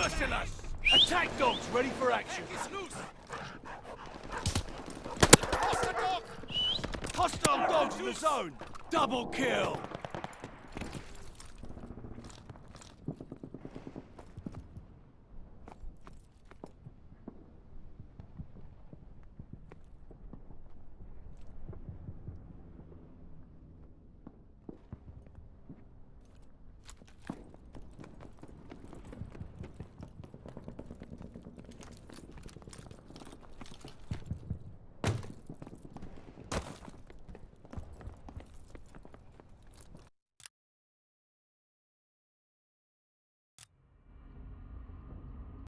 Merciless! Attack dogs ready for action. Hostile dogs in the zone. Double kill.